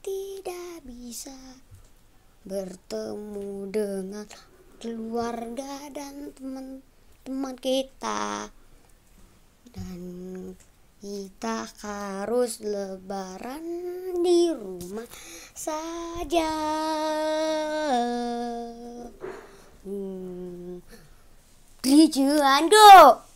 tidak bisa bertemu dengan keluarga dan teman-teman kita. Dan kita harus lebaran di rumah saja. Hmm. Tujuan go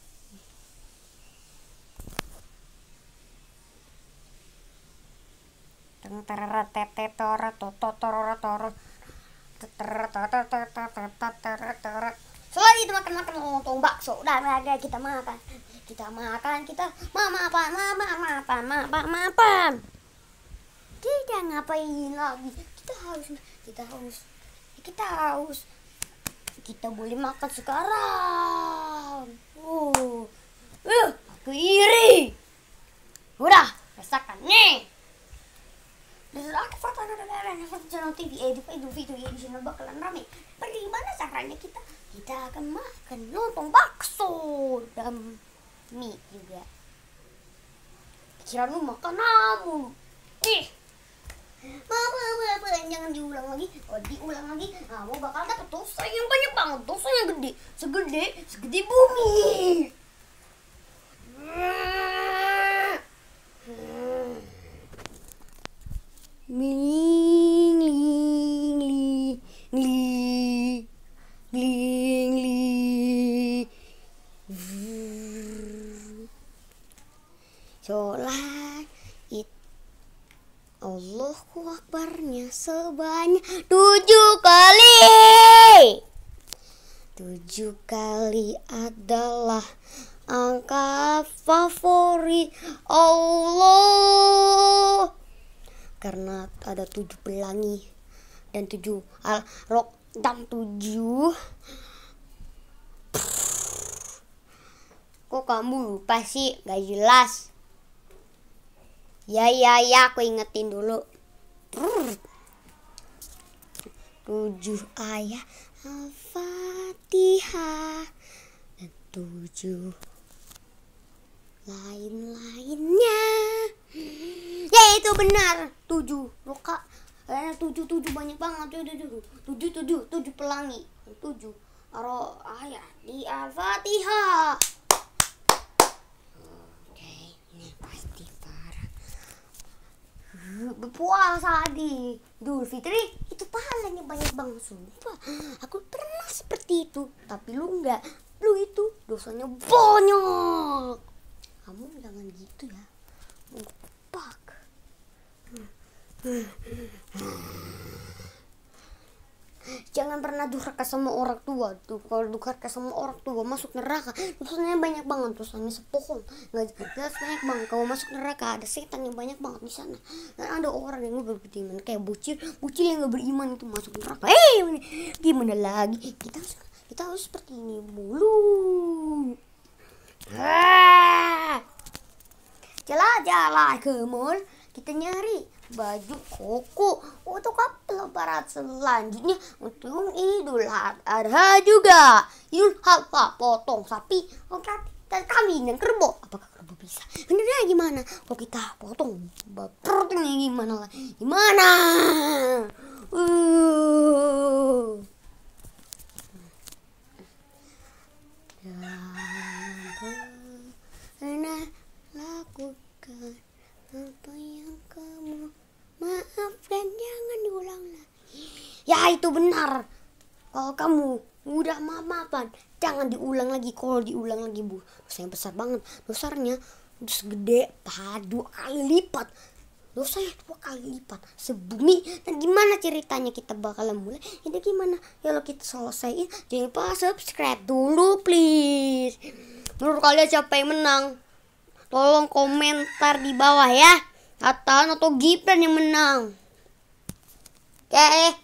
Selagi itu makan makan lontong bakso dan ada kita makan. Kita makan kita mama apa mama apa mama apa tidak ngapain lagi? Kita harus kita harus kita harus kita boleh makan sekarang. Uh uh aku iri. Udah rasakan nih foto channel TV eh itu video ya di sini bakalan rame. Bagaimana caranya kita? Kita akan makan lontong bakso dan mie juga. Kira lu makan namu ih. Mama, mama, jangan diulang lagi. Kalau diulang lagi, kamu bakal dapat dosa yang banyak banget. Dosa yang gede, segede, segede bumi. Sholat it Allahu Akbarnya sebanyak tujuh kali. Tujuh kali adalah angka favorit Allah. Karena ada tujuh pelangi dan tujuh al rok dan tujuh. Kok kamu lupa sih? Gak jelas ya ya ya aku ingetin dulu. Tujuh ayat al-fatihah. Dan tujuh lain-lainnya. Ya itu benar. Tujuh. Roka eh, tujuh tujuh. Banyak banget. Tujuh tujuh tujuh. Tujuh tujuh pelangi. Tujuh. Aro ayat di al-fatihah oke ini pasti parah berpuasa di Idul Fitri itu pahalanya banyak banget sumpah. Aku pernah seperti itu tapi lu enggak lu itu dosanya banyak. Kamu jangan gitu ya. Pak jangan pernah durhaka sama orang tua tuh. Kalau durhaka sama orang tua masuk neraka. Dosanya banyak banget dosanya sepohon. Nggak jelas banyak banget. Kalau masuk neraka ada setan yang banyak banget di sana. Dan ada orang yang nggak beriman. Kayak bucil bucil yang nggak beriman itu masuk neraka. Eh gimana? Lagi? Kita harus kita harus seperti ini mulu jalan-jalan ke mall kita nyari baju koko. Untuk apa lebaran selanjutnya. Untuk idul adha juga. Idul adha potong sapi. Dan kambing dan kerbau. Apakah kerbau bisa? Benernya gimana? Kalau kita potong potongnya gimana? Lah gimana? Uh. pernah lakukan apa yang kamu maafkan jangan diulang lagi ya itu benar. Kalau kamu udah maafan jangan diulang lagi. Kalau diulang lagi bu dosa yang besar banget. Dosanya terus gede padu kali lipat. Dosanya dua kali lipat. Sebumi dan gimana ceritanya kita bakalan mulai? Ini gimana? Ya kalau kita selesaiin. Jangan lupa subscribe dulu please. Menurut kalian siapa yang menang? Tolong komentar di bawah ya. Atan atau Gibran yang menang. Oke